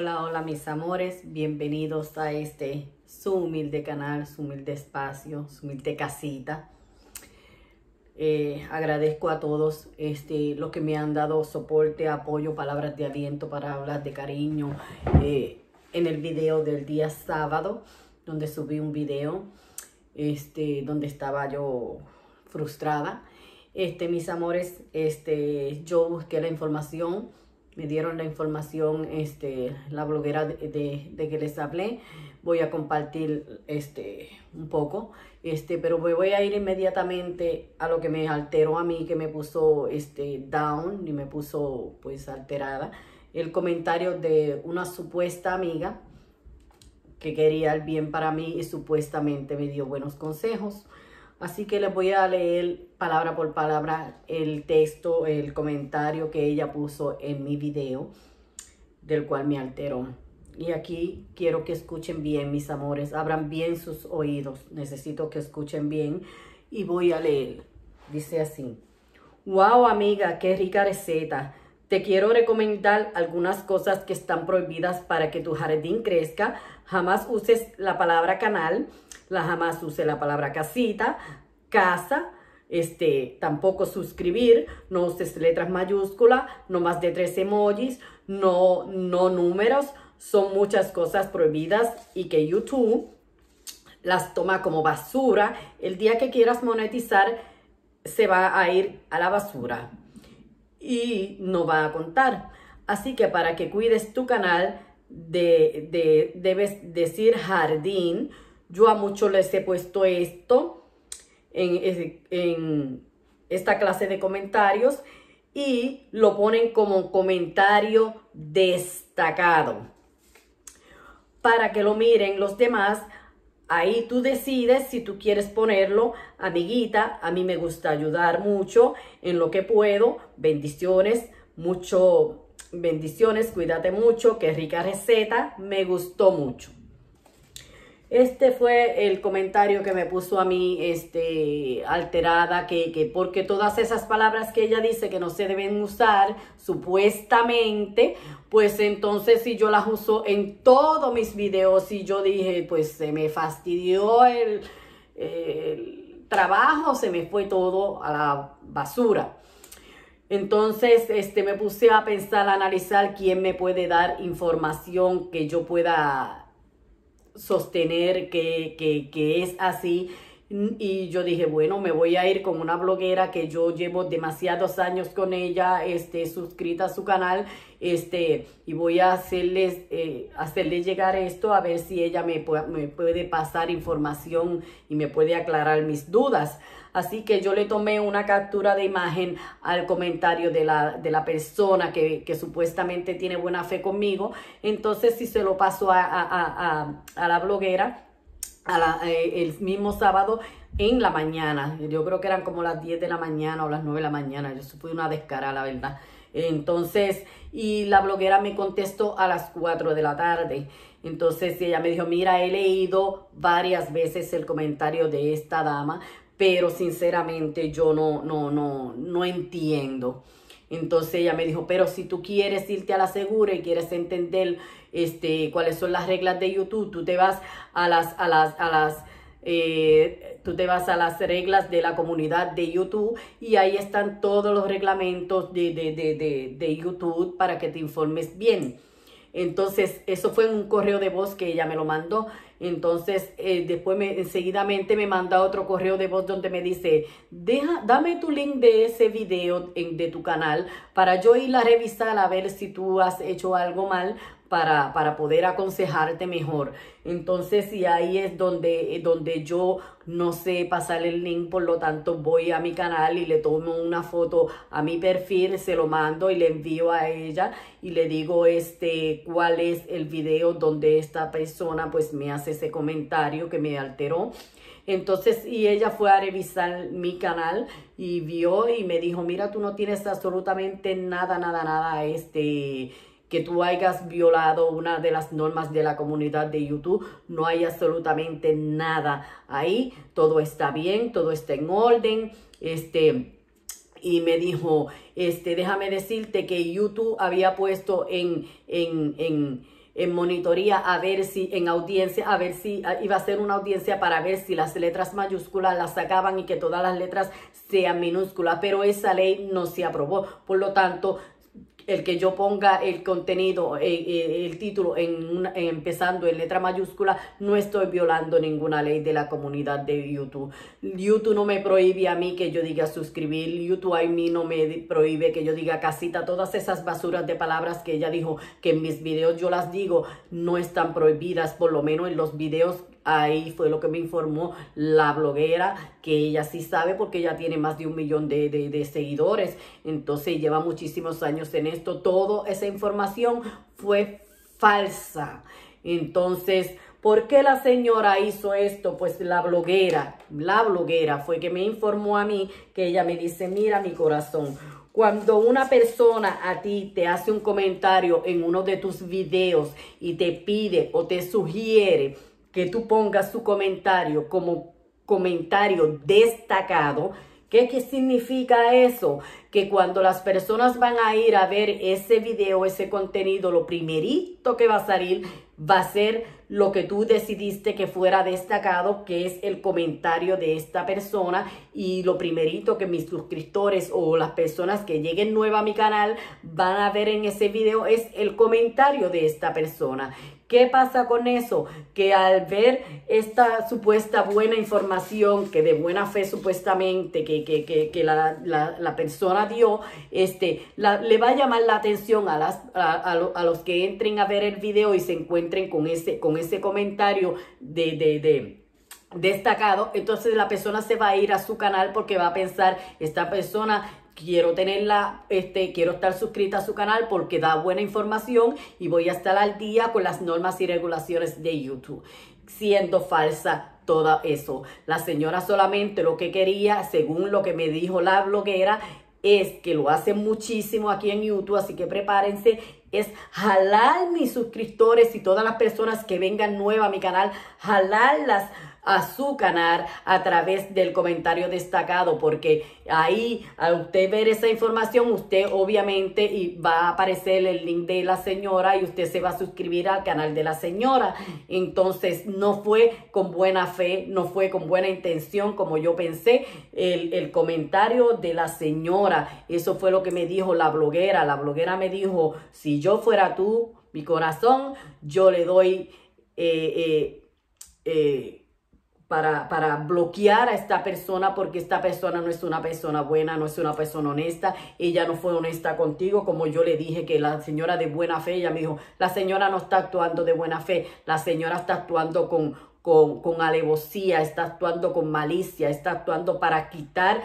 Hola, hola mis amores, bienvenidos a este su humilde canal, su humilde espacio, su humilde casita. Eh, agradezco a todos este, los que me han dado soporte, apoyo, palabras de aliento, palabras de cariño eh, en el video del día sábado, donde subí un video este, donde estaba yo frustrada. Este, mis amores, este, yo busqué la información me dieron la información, este, la bloguera de, que les hablé. Voy a compartir este, un poco, este, pero voy a ir inmediatamente a lo que me alteró a mí, que me puso este, down y me puso pues alterada. El comentario de una supuesta amiga que quería el bien para mí y supuestamente me dio buenos consejos. Así que les voy a leer palabra por palabra el texto, el comentario que ella puso en mi video, del cual me alteró. Y aquí quiero que escuchen bien, mis amores, abran bien sus oídos. Necesito que escuchen bien y voy a leer. Dice así. Wow, amiga, qué rica receta. Te quiero recomendar algunas cosas que están prohibidas para que tu jardín crezca. Jamás uses la palabra canal la jamás use la palabra casita, casa, este, tampoco suscribir, no uses letras mayúsculas, no más de tres emojis, no, no números, son muchas cosas prohibidas y que YouTube las toma como basura. El día que quieras monetizar, se va a ir a la basura y no va a contar. Así que para que cuides tu canal, de, debes decir jardín, yo a muchos les he puesto esto en, esta clase de comentarios y lo ponen como comentario destacado. Para que lo miren los demás, ahí tú decides si tú quieres ponerlo, amiguita, a mí me gusta ayudar mucho en lo que puedo, bendiciones, mucho, bendiciones, cuídate mucho, qué rica receta, me gustó mucho. Este fue el comentario que me puso a mí este, alterada, que, que, porque todas esas palabras que ella dice que no se deben usar, supuestamente, pues entonces si yo las uso en todos mis videos y yo dije, pues se me fastidió el, el trabajo, se me fue todo a la basura. Entonces, este, me puse a pensar, a analizar quién me puede dar información que yo pueda sostener que, que, es así. Y yo dije, bueno, me voy a ir con una bloguera que yo llevo demasiados años con ella, este, suscrita a su canal, este, y voy a hacerles, eh, hacerle llegar esto a ver si ella me, me puede pasar información y me puede aclarar mis dudas. Así que yo le tomé una captura de imagen al comentario de la, de la persona que, que, supuestamente tiene buena fe conmigo. Entonces, si se lo paso a, a, a, la bloguera, a eh, el mismo sábado en la mañana. Yo creo que eran como las 10 de la mañana o las 9 de la mañana. Yo fui una descara, la verdad. Entonces, y la bloguera me contestó a las 4 de la tarde. Entonces ella me dijo, mira, he leído varias veces el comentario de esta dama, pero sinceramente yo no, no, no, no entiendo. Entonces ella me dijo, pero si tú quieres irte a la segura y quieres entender este, cuáles son las reglas de YouTube, tú te vas a las, a las, a las, eh, tú te vas a las reglas de la comunidad de YouTube y ahí están todos los reglamentos de, de, de, de YouTube para que te informes bien. Entonces, eso fue un correo de voz que ella me lo mandó. Entonces, eh, después me, enseguidamente me manda otro correo de voz donde me dice, Deja, dame tu link de ese video en, de tu canal para yo ir a revisar a ver si tú has hecho algo mal para, para poder aconsejarte mejor. Entonces, y ahí es donde, donde yo no sé pasar el link, por lo tanto voy a mi canal y le tomo una foto a mi perfil, se lo mando y le envío a ella y le digo este cuál es el video donde esta persona pues me hace ese comentario que me alteró. Entonces, y ella fue a revisar mi canal y vio y me dijo, mira, tú no tienes absolutamente nada, nada, nada, este, que tú hayas violado una de las normas de la comunidad de YouTube. No hay absolutamente nada ahí. Todo está bien, todo está en orden. Este, y me dijo, este, déjame decirte que YouTube había puesto en, en, en en monitoría a ver si, en audiencia, a ver si ah, iba a ser una audiencia para ver si las letras mayúsculas las sacaban y que todas las letras sean minúsculas, pero esa ley no se aprobó. Por lo tanto, el que yo ponga el contenido, eh, eh, el título en empezando en letra mayúscula, no estoy violando ninguna ley de la comunidad de YouTube. YouTube no me prohíbe a mí que yo diga suscribir, YouTube a mí no me prohíbe que yo diga casita, todas esas basuras de palabras que ella dijo que en mis videos yo las digo, no están prohibidas, por lo menos en los videos Ahí fue lo que me informó la bloguera, que ella sí sabe porque ella tiene más de un millón de, seguidores. Entonces lleva muchísimos años en esto. Toda esa información fue falsa. Entonces, ¿por qué la señora hizo esto? Pues la bloguera, la bloguera fue que me informó a mí que ella me dice, mira mi corazón, cuando una persona a ti te hace un comentario en uno de tus videos y te pide o te sugiere que tú pongas su comentario como comentario destacado. ¿Qué, ¿Qué significa eso? Que cuando las personas van a ir a ver ese video, ese contenido, lo primerito que va a salir va a ser lo que tú decidiste que fuera destacado, que es el comentario de esta persona. Y lo primerito que mis suscriptores o las personas que lleguen nueva a mi canal van a ver en ese video es el comentario de esta persona. ¿Qué pasa con eso? Que al ver esta supuesta buena información que de buena fe supuestamente que, que, que, que la, la, la, persona dio, este, le va a llamar la atención a, las, a, a, los que entren a ver el video y se encuentren con ese, con ese comentario de, de destacado, entonces la persona se va a ir a su canal porque va a pensar, esta persona quiero tenerla, este, quiero estar suscrita a su canal porque da buena información y voy a estar al día con las normas y regulaciones de YouTube. Siendo falsa todo eso. La señora solamente lo que quería, según lo que me dijo la bloguera, es que lo hace muchísimo aquí en YouTube, así que prepárense, es jalar mis suscriptores y todas las personas que vengan nuevas a mi canal, jalarlas a su canal a través del comentario destacado, porque ahí al usted ver esa información, usted obviamente y va a aparecer el link de la señora y usted se va a suscribir al canal de la señora. Entonces no fue con buena fe, no fue con buena intención como yo pensé el, el comentario de la señora. Eso fue lo que me dijo la bloguera. La bloguera me dijo, si yo fuera tú, mi corazón, yo le doy... Eh, eh, eh, para, para, bloquear a esta persona porque esta persona no es una persona buena, no es una persona honesta. Ella no fue honesta contigo, como yo le dije que la señora de buena fe, ella me dijo, la señora no está actuando de buena fe, la señora está actuando con, con, con alevosía, está actuando con malicia, está actuando para quitar,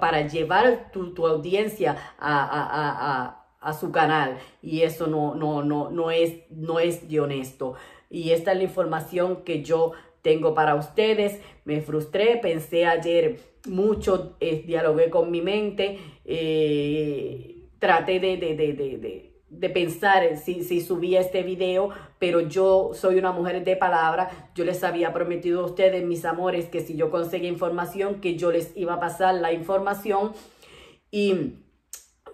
para llevar tu, tu audiencia a, a, a, su canal. Y eso no, no, no, no, es, no es de honesto. Y esta es la información que yo tengo para ustedes. Me frustré, pensé ayer mucho, eh, dialogué con mi mente, eh, traté de, de, de, de pensar si, si, subía este video, pero yo soy una mujer de palabra. Yo les había prometido a ustedes, mis amores, que si yo conseguía información, que yo les iba a pasar la información. Y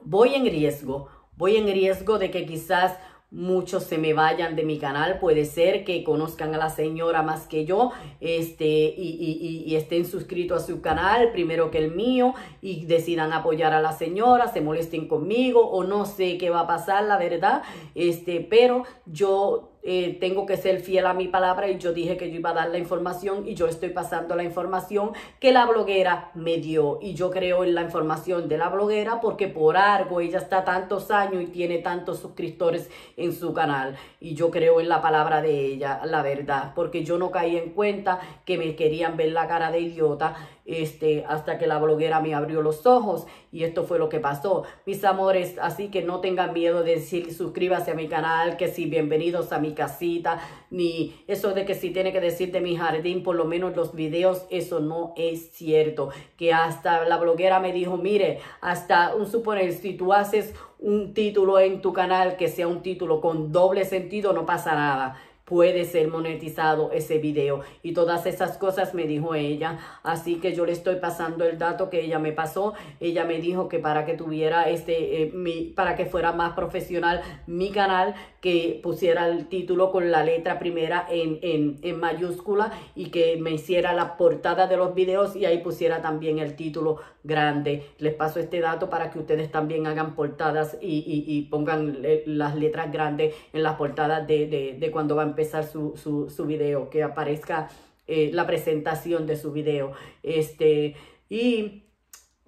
voy en riesgo, voy en riesgo de que quizás muchos se me vayan de mi canal. Puede ser que conozcan a la señora más que yo este, y, y, estén suscritos a su canal primero que el mío y decidan apoyar a la señora, se molesten conmigo o no sé qué va a pasar, la verdad. Este, pero yo eh, tengo que ser fiel a mi palabra y yo dije que yo iba a dar la información y yo estoy pasando la información que la bloguera me dio. Y yo creo en la información de la bloguera porque por algo ella está tantos años y tiene tantos suscriptores en su canal. Y yo creo en la palabra de ella, la verdad, porque yo no caí en cuenta que me querían ver la cara de idiota este, hasta que la bloguera me abrió los ojos y esto fue lo que pasó. Mis amores, así que no tengan miedo de decir suscríbase a mi canal, que si bienvenidos a mi casita, ni eso de que si tiene que decir de mi jardín, por lo menos los videos, eso no es cierto. Que hasta la bloguera me dijo, mire, hasta un suponer, si tú haces un título en tu canal que sea un título con doble sentido, no pasa nada puede ser monetizado ese video. Y todas esas cosas me dijo ella. Así que yo le estoy pasando el dato que ella me pasó. Ella me dijo que para que tuviera este, eh, mi, para que fuera más profesional mi canal, que pusiera el título con la letra primera en, en, en mayúscula y que me hiciera la portada de los videos y ahí pusiera también el título grande. Les paso este dato para que ustedes también hagan portadas y, y, pongan las letras grandes en las portadas de, de, de cuando va a empezar su, su, su video, que aparezca eh, la presentación de su video. Este, y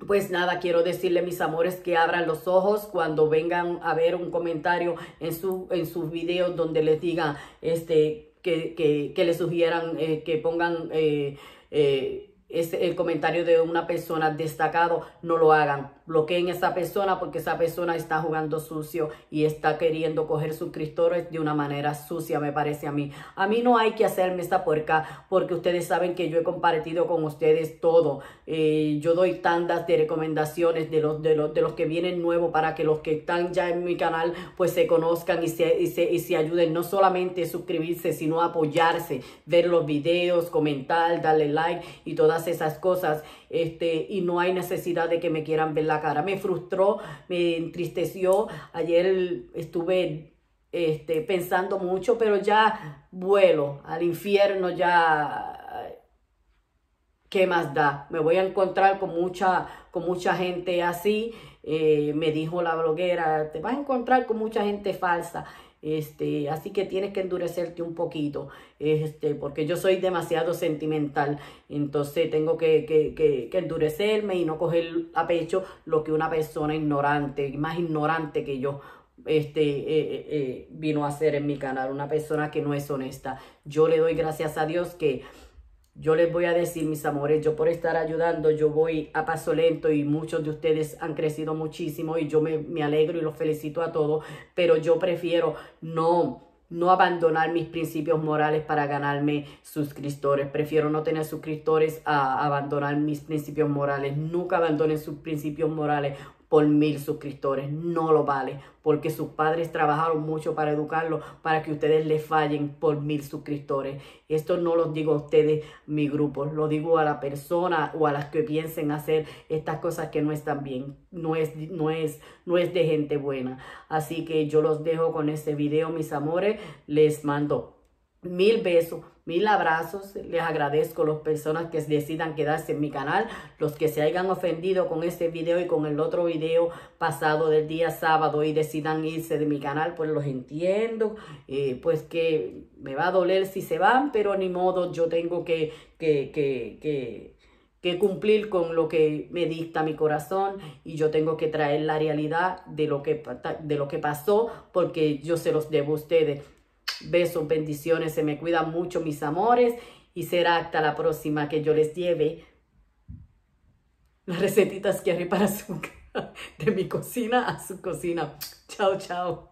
pues nada, quiero decirle mis amores que abran los ojos cuando vengan a ver un comentario en, su, en sus videos donde les digan este, que, que, que les sugieran eh, que pongan eh, eh, es el comentario de una persona destacado, no lo hagan bloqueen a esa persona porque esa persona está jugando sucio y está queriendo coger suscriptores de una manera sucia, me parece a mí. A mí no hay que hacerme esta puerca porque ustedes saben que yo he compartido con ustedes todo. Eh, yo doy tandas de recomendaciones de los, de, los, de los que vienen nuevos para que los que están ya en mi canal pues se conozcan y se, y se, y se ayuden. No solamente suscribirse, sino apoyarse, ver los videos, comentar, darle like y todas esas cosas. Este, y no hay necesidad de que me quieran ver la cara. Me frustró, me entristeció. Ayer estuve este, pensando mucho, pero ya vuelo al infierno, ya... ¿Qué más da? Me voy a encontrar con mucha, con mucha gente así. Eh, me dijo la bloguera, te vas a encontrar con mucha gente falsa. Este, así que tienes que endurecerte un poquito, este, porque yo soy demasiado sentimental, entonces tengo que, que, que, endurecerme y no coger a pecho lo que una persona ignorante, más ignorante que yo, este, eh, eh, eh, vino a hacer en mi canal, una persona que no es honesta. Yo le doy gracias a Dios que yo les voy a decir, mis amores, yo por estar ayudando, yo voy a paso lento y muchos de ustedes han crecido muchísimo y yo me, me alegro y los felicito a todos, pero yo prefiero no no abandonar mis principios morales para ganarme suscriptores. Prefiero no tener suscriptores a abandonar mis principios morales. Nunca abandonen sus principios morales por mil suscriptores. No lo vale, porque sus padres trabajaron mucho para educarlo, para que ustedes les fallen por mil suscriptores. Esto no lo digo a ustedes, mi grupo, lo digo a la persona o a las que piensen hacer estas cosas que no están bien. No es, no es, no es de gente buena. Así que yo los dejo con este video, mis amores. Les mando mil besos Mil abrazos, les agradezco a las personas que decidan quedarse en mi canal, los que se hayan ofendido con este video y con el otro video pasado del día sábado y decidan irse de mi canal, pues los entiendo, eh, pues que me va a doler si se van, pero ni modo, yo tengo que, que, que, que cumplir con lo que me dicta mi corazón y yo tengo que traer la realidad de lo que, de lo que pasó porque yo se los debo a ustedes. Besos, bendiciones, se me cuidan mucho mis amores y será hasta la próxima que yo les lleve las recetitas que haré para su, de mi cocina a su cocina. Chao, chao.